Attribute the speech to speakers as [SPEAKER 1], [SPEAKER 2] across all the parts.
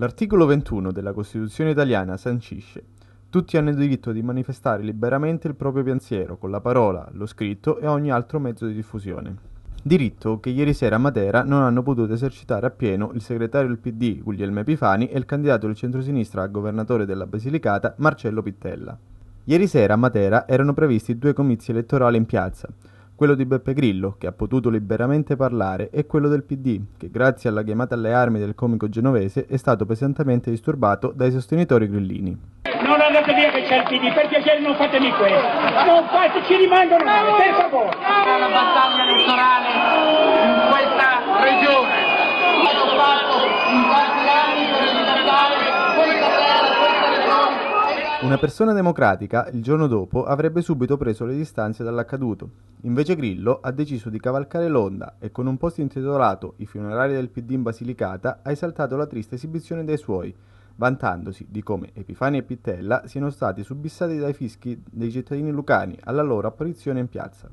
[SPEAKER 1] L'articolo 21 della Costituzione italiana sancisce tutti hanno il diritto di manifestare liberamente il proprio pensiero con la parola, lo scritto e ogni altro mezzo di diffusione. Diritto che ieri sera a Matera non hanno potuto esercitare appieno il segretario del PD Guglielmo Epifani e il candidato del centrosinistra a governatore della Basilicata Marcello Pittella. Ieri sera a Matera erano previsti due comizi elettorali in piazza, quello di Beppe Grillo, che ha potuto liberamente parlare, e quello del PD, che grazie alla chiamata alle armi del comico genovese è stato pesantemente disturbato dai sostenitori grillini.
[SPEAKER 2] Non andate via che c'è il PD, per piacere non fatemi questo, non fate, ci rimangono male, per favore.
[SPEAKER 3] La battaglia elettorale
[SPEAKER 1] Una persona democratica, il giorno dopo, avrebbe subito preso le distanze dall'accaduto. Invece Grillo ha deciso di cavalcare l'onda e con un post intitolato I funerali del PD in Basilicata ha esaltato la triste esibizione dei suoi, vantandosi di come Epifani e Pittella siano stati subissati dai fischi dei cittadini lucani alla loro apparizione in piazza.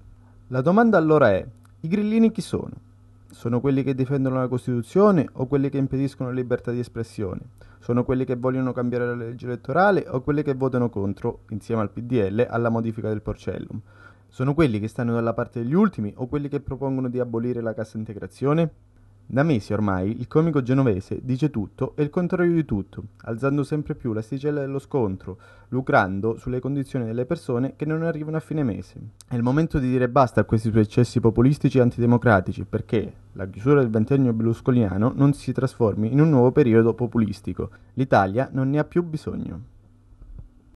[SPEAKER 1] La domanda allora è, i grillini chi sono? Sono quelli che difendono la Costituzione o quelli che impediscono la libertà di espressione? Sono quelli che vogliono cambiare la legge elettorale o quelli che votano contro, insieme al PDL, alla modifica del Porcellum? Sono quelli che stanno dalla parte degli ultimi o quelli che propongono di abolire la cassa integrazione? Da mesi ormai il comico genovese dice tutto e il contrario di tutto, alzando sempre più l'asticella dello scontro, lucrando sulle condizioni delle persone che non arrivano a fine mese. È il momento di dire basta a questi suoi eccessi populistici e antidemocratici perché la chiusura del ventennio berlusconiano non si trasformi in un nuovo periodo populistico. L'Italia non ne ha più bisogno.